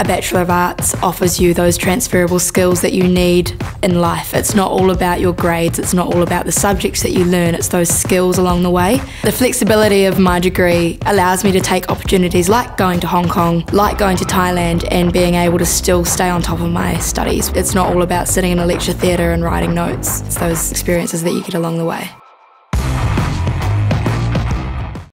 A Bachelor of Arts offers you those transferable skills that you need in life. It's not all about your grades, it's not all about the subjects that you learn, it's those skills along the way. The flexibility of my degree allows me to take opportunities like going to Hong Kong, like going to Thailand, and being able to still stay on top of my studies. It's not all about sitting in a lecture theatre and writing notes, it's those experiences that you get along the way.